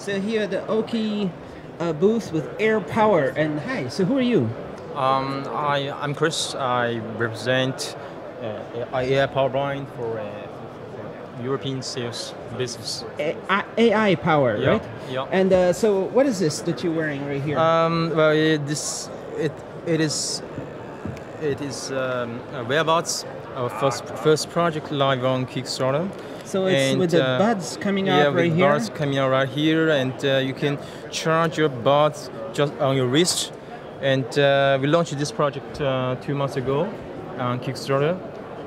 So here at the Aukey uh, booth with Aipower. And hi, so who are you? Um, I, I'm Chris. I represent uh, Aipower brand for, uh, for European sales business. A- Aipower, Yeah, right? yeah. And uh, so what is this that you're wearing right here? Um, well, it, this it it is it is um, WearBuds, our first first project live on Kickstarter. so it's and, with the uh, buds coming yeah, out with right here. bars coming out right here, and uh, you can charge your buds just on your wrist. And uh, we launched this project uh, two months ago on Kickstarter,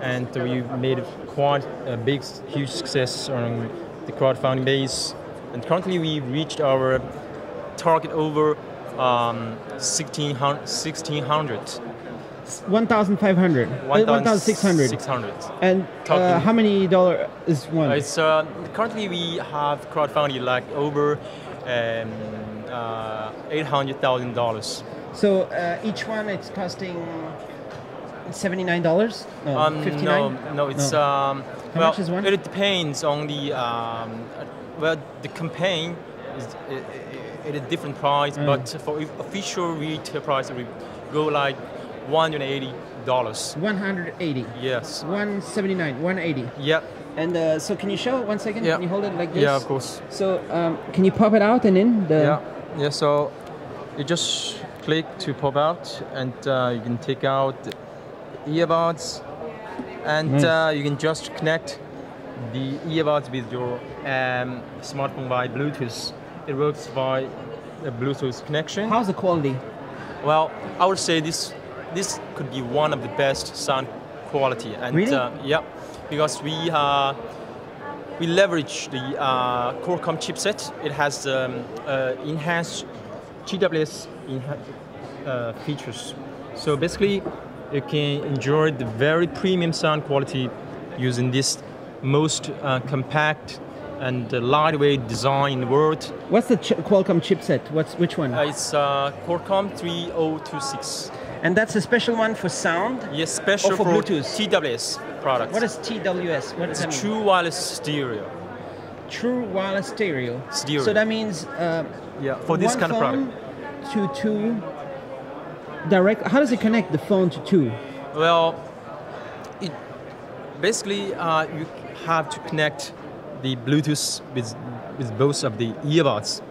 and we made quite a big, huge success on the crowdfunding base. And currently, we reached our target over um, 1600. 1600 1,500. Uh, 1,600. 600. And uh, how many dollar is one? It's uh, currently we have crowdfunding like over um, uh, eight hundred thousand dollars. so uh, each one it's costing $79? No, Um, 59 no, no, it's No. um, How well, much is one? It depends on the um, uh, well, the campaign is it, it, a different price, Mm. but for official retail price, we go like one hundred eighty dollars. 180. Yes. 179, 180. Yep. And uh, so can you show it one second? Yeah. Can you hold it like this? Yeah, of course. So um, can you pop it out and in? The, Yeah, yeah. So you just click to pop out, and uh, you can take out the earbuds, and Nice. uh, you can just connect the earbuds with your um, smartphone by Bluetooth. It works by a Bluetooth connection. How's the quality? Well, I would say this this could be one of the best sound quality, and Really? uh, yeah, because we uh, we leverage the uh, Qualcomm chipset. It has um, uh, enhanced TWS enha- uh, features. So basically, you can enjoy the very premium sound quality using this most uh, compact and uh, lightweight design in the world. What's the ch- Qualcomm chipset? What's which one? Uh, it's uh, Qualcomm 3026. And that's a special one for sound. Yes, special Or for Bluetooth? TWS product. What is TWS? What does it's a that mean? true wireless stereo. True wireless stereo. Stereo. So that means uh, Yeah, for this kind of product. to two direct. How does it connect the phone to two? Well, it basically uh, you have to connect the Bluetooth with with both of the earbuds.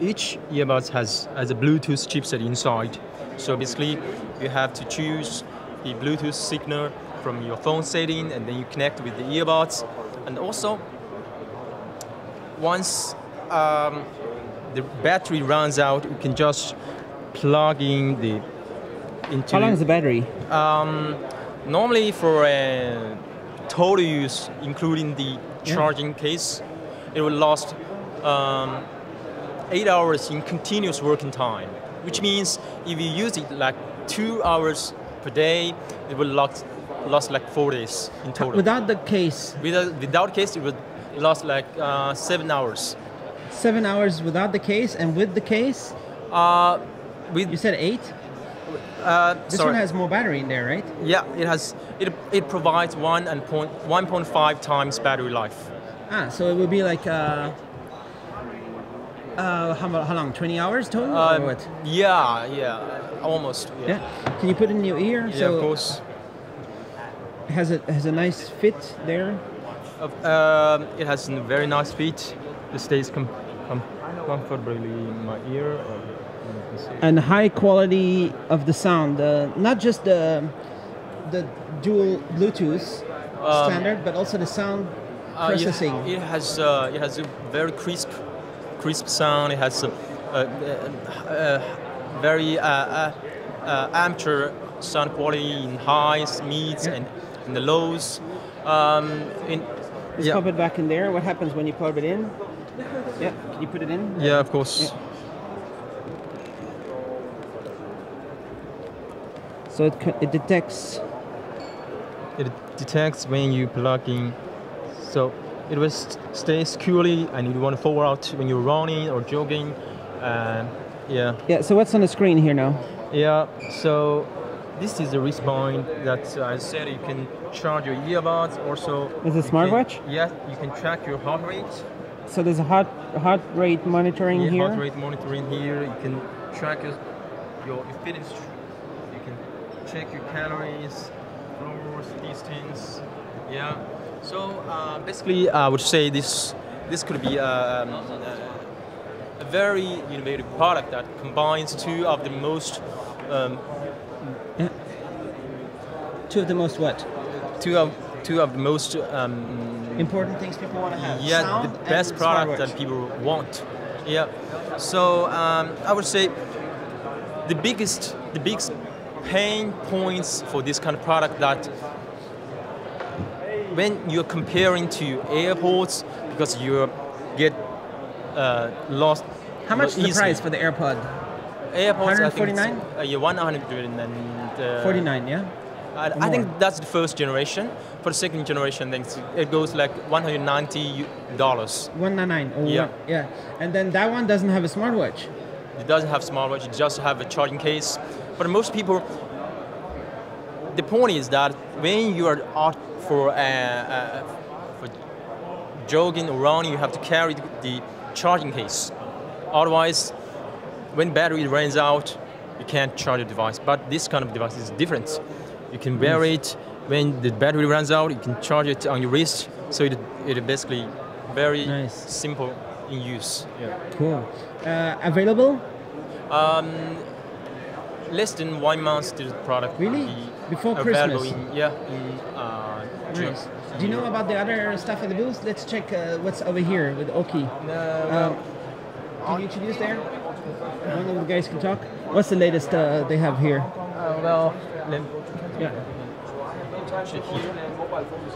Each earbuds has has a Bluetooth chipset inside. So basically, you have to choose the Bluetooth signal from your phone setting, and then you connect with the earbuds. And also, once um, the battery runs out, you can just plug in the into How long is the battery? um, normally for a total use, including the charging case, it will last um, eight hours in continuous working time. Which means if you use it like two hours per day, it will last, last like four days in total. Without the case, without, without case, it would last like uh, seven hours. seven hours without the case, and with the case, Uh, with you said eight. uh, This sorry. one has more battery in there, right? Yeah, it has. It, it provides one and point one point five times battery life. Ah, so it would be like uh, uh, how, how long? 20 hours total, or Um, what? Yeah, yeah, almost. Yeah, Yeah. Can you put it in your ear? Yeah, so of course. It has a has a nice fit there. Of- Um, it has a very nice fit. It stays com- com- comfortably in my ear. uh, you can see. and high quality of the sound. Uh, not just the the dual Bluetooth Um, standard, but also the sound Uh, it- processing. It, has uh, it has a very crisp, crisp sound. It has a, a, a, a very uh, uh, uh, amateur sound quality in highs, mids, Yeah. and in the lows. Um, in, Let's yeah. pop it back in there. What happens when you plug it in? Yeah, can you put it in? Yeah, of course. Yeah. So it, it detects. It detects when you plug in. So it will st- stay securely, and you want to forward out when you're running or jogging. Uh, yeah, Yeah. So what's on the screen here now? yeah. So this is the wrist point that I said you can charge your earbuds. Also, Is it can- smartwatch? Yeah, you can track your heart rate. So there's a heart heart rate monitoring yeah, here. heart rate monitoring here. You can track your your, your fitness. You can check your calories, floors, things. Yeah. So uh, basically, I would say this this could be um, a very innovative product that combines two of the most um, Two of the most what? two of two of the most um, Important things people want to have. yeah Sound the best product that people want yeah so um, i would say the biggest the biggest pain points for this kind of product that when you're comparing to AirPods because you get uh, lost How much is the price for the AirPod? AirPods I think it's, 149? uh, yeah 100 and uh, 49, yeah? I, I think that's the first generation. For the second generation, then it goes like 190 dollars. 199 or Yeah. one, yeah. And then that one doesn't have a smartwatch. It doesn't have smartwatch. It just have a charging case. But most people, the point is that when you are out for uh, uh, for jogging or running, you have to carry the charging case. Otherwise, when battery runs out, you can't charge the device. But this kind of device is different. You can wear it when the battery runs out. You can charge it on your wrist. So it it is basically very Nice. simple in use. Yeah. Cool. Uh, available? Um, less than one month to the product. Really? be Before Christmas? In, yeah, in uh. Nice. Do you know about the other stuff at the booth? Let's check uh, what's over here with Aukey. No, Um, can you introduce there? One of the guys can talk. What's the latest uh, they have here? uh, well, Yeah. touch it here.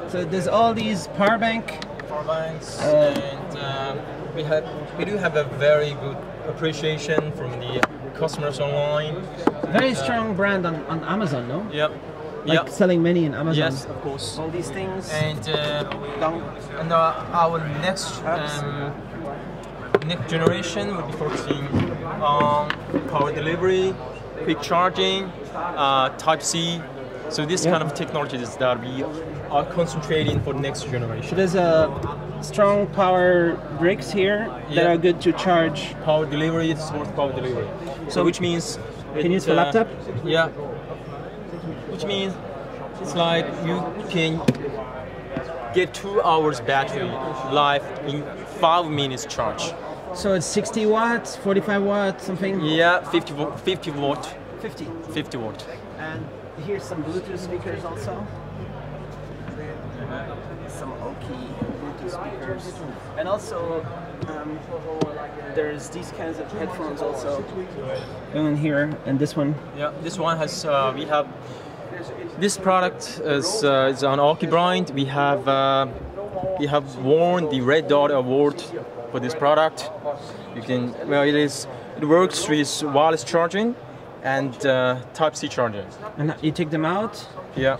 So there's all these power bank. Power banks, Uh, and uh, we have we do have a very good appreciation from the customers online. Very strong brand on, on Amazon, no? Yep. Like yep. selling many in Amazon. Yes, of course. All these things. And uh, And uh, our next um, next generation will be focusing on power delivery, quick charging, uh, Type C. So this Yeah. kind of technologies that we are concentrating for the next So generation. there's a strong power bricks here that Yeah. are good to charge. Power delivery, it supports power delivery. So which means Can you use it, the uh, laptop? Yeah. Which means it's like you can get two hours battery life in five minutes charge. So it's 60 watts, 45 watts, something. Yeah, 50, 50 watt. 50. 50 watt. And here's some Bluetooth speakers also. Some Aukey Bluetooth speakers. And also, um, there's these kinds of headphones also. And here, and this one. Yeah, this one has, uh, we have, this product is, uh, is an Aukey brand. We have, uh, we have won the Red Dot Award for this product. You can, well, it is, it works with wireless charging and uh, Type C charging. And you take them out. Yeah.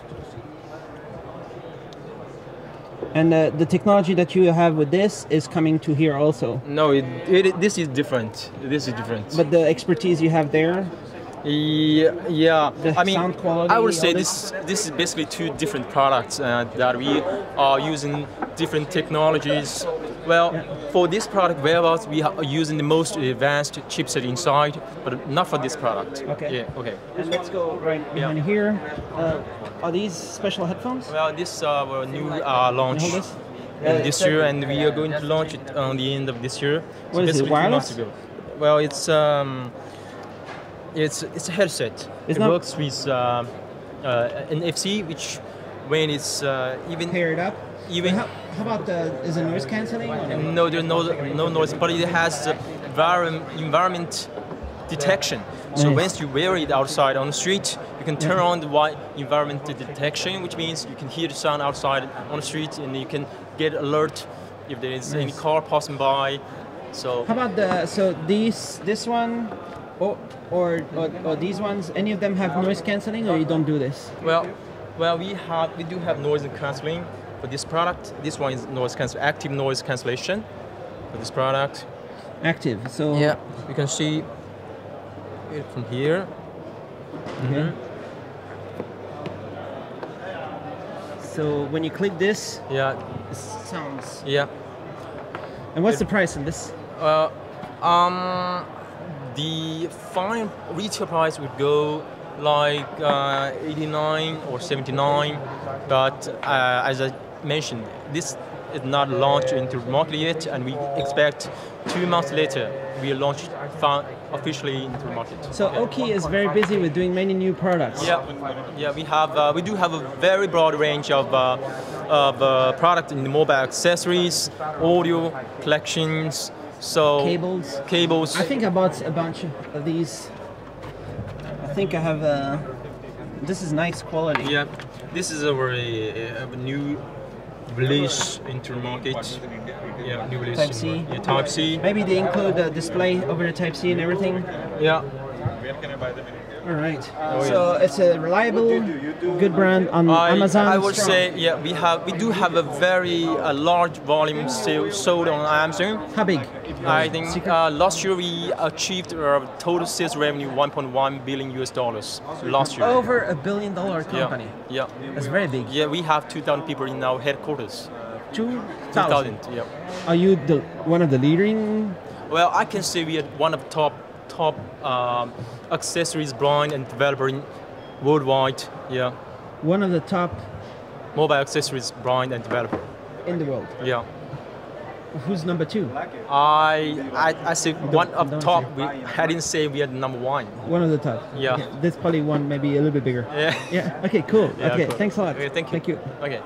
And uh, the technology that you have with this is coming to here also. No, it, it, this is different. This is different. But the expertise you have there, Yeah, yeah. The I mean, quality, I would say this? this is basically two different products uh, that we are using different technologies. Well, for this product, WearBuds we are using the most advanced chipset inside, but not for this product. Okay. Yeah. Okay. and let's go right behind here. Uh, are these special headphones? Well, this is our new uh, launch. Hold this. in this year, and we are going to launch it on the end of this year. What is it, wireless? Well, it's um, it's it's a headset. It's it works with um, uh, NFC, which when it's uh, even paired up. even How, how about the is it noise canceling? no? there's no no noise, but it has uh, environment detection. So Nice. once you wear it outside on the street, you can turn on the white environment detection, which means you can hear the sound outside on the street, and you can get alert if there is any car passing by. So How about the so these this one, or or, or or these ones? Any of them have noise canceling, or you don't do this? well, well, we have we do have noise canceling for this product. This one is noise cancel active noise cancellation for this product. Active. So yeah, you can see it from here. Okay. So when you click this, Yeah, it sounds. yeah. And what's the price on this? Uh, um, the fine retail price would go like uh, 89 or 79, but uh, as I mentioned, this is not launched into the market yet, and we expect two months later we'll launch officially into the market. So Aukey is very busy with doing many new products. Yeah, yeah, we have uh, we do have a very broad range of uh, of uh, product in the mobile accessories, audio collections, so Cables. cables. I think I bought a bunch of these. I think I have a. This is nice quality. Yeah, this is our uh, new release into market. Yeah, new release. Type C. Yeah, Type C. Maybe they include a display over the Type C and everything. Yeah. All right. So it's a reliable, good brand on I, Amazon. I would strong. say yeah we have we do have a very uh, large volume still sold on Amazon. How big? I think uh, last year we achieved uh, total sales revenue 1.1 billion US dollars last year. Over a billion dollar company. Yeah, yeah. That's very big. Yeah, we have 2,000 people in our headquarters. Two 2,000, yeah. Are you the one of the leading? Well, I can say we are one of the top top um, accessories brand and developer worldwide. Yeah, One of the top mobile accessories brand and developer. in the world. Yeah, Who's number two? I I, I say one of top. say. We, I didn't say we are number one. One of the top. Yeah. This probably one maybe a little bit bigger. Yeah. Yeah. Okay. Cool. Yeah, okay. cool. Thanks a lot. Okay, thank you. Thank you. Okay.